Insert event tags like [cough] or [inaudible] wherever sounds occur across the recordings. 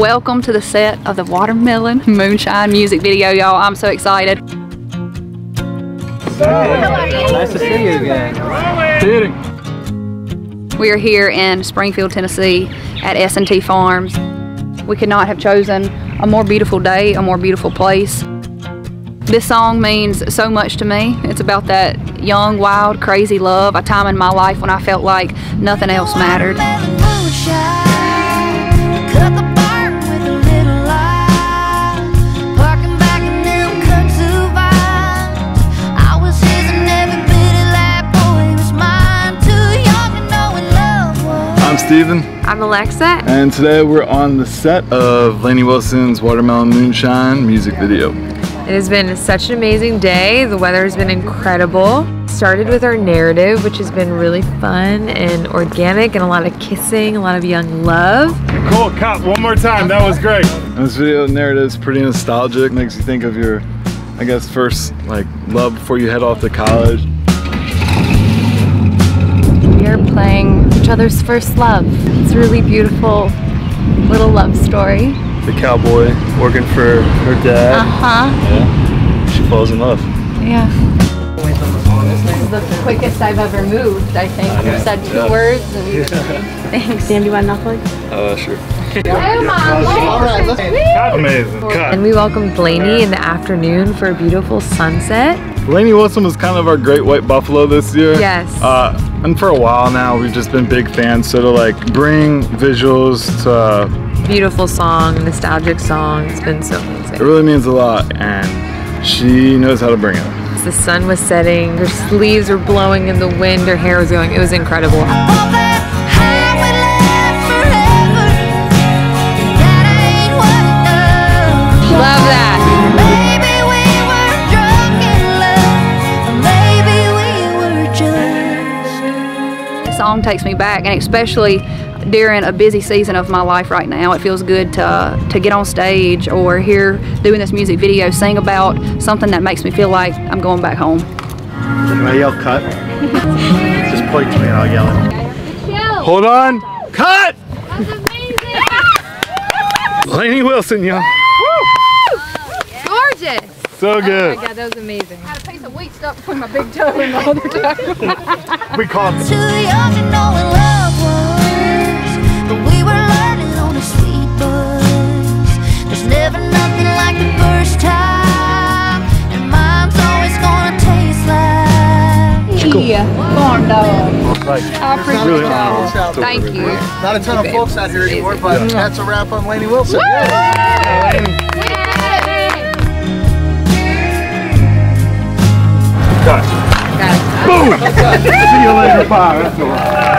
Welcome to the set of the Watermelon Moonshine music video, y'all. I'm so excited. Nice to see you again. We are here in Springfield, Tennessee at S&T Farms. We could not have chosen a more beautiful day, a more beautiful place. This song means so much to me. It's about that young, wild, crazy love, a time in my life when I felt like nothing else mattered. I'm Steven. I'm Alexa. And today we're on the set of Lainey Wilson's Watermelon Moonshine music video. It has been such an amazing day. The weather has been incredible. Started with our narrative, which has been really fun and organic and a lot of kissing, a lot of young love. Cool, cut, one more time, that was great. And this video narrative is pretty nostalgic, makes you think of your, I guess, first like love before you head off to college. We are playing each other's first love. It's a really beautiful little love story. The cowboy working for her dad. Uh-huh. Yeah. She falls in love. Yeah. This is the quickest I've ever moved, I think. I you said two Yeah. words and thanks. Dan, do you want knuckle? Uh, sure. Amazing, cut. And we welcomed Lainey in the afternoon for a beautiful sunset. Lainey Wilson was kind of our great white buffalo this year. Yes. Uh, and for a while now, we've just been big fans. So to like bring visuals to, Beautiful song, nostalgic song. It's been so amazing. it really means a lot. And she knows how to bring it. The sun was setting, her sleeves were blowing in the wind, her hair was going. It was incredible. Song takes me back, and especially during a busy season of my life right now, it feels good to, to get on stage or here doing this music video, sing about something that makes me feel like I'm going back home. Can I yell cut? [laughs] Just point to me and I'll yell it. Hold on. Cut! That's amazing, [laughs] Lainey Wilson, y'all. Gorgeous. So oh good. Yeah, that was amazing. I had a piece of wheat stuck between my big toe and the other toe. [laughs] We call it Too young to know what love was, but we were learning on a sweet buzz. There's never nothing like the first time, and mine's always gonna taste like. Yeah, farm dog. Right. I appreciate Really y'all. honored. Thank you. Not a ton of folks out here anymore, but that's a wrap on Lainey Wilson. See you later, bye. That's all right.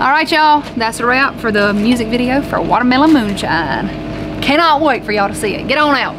All right, y'all, that's a wrap for the music video for Watermelon Moonshine. Cannot wait for y'all to see it. Get on out.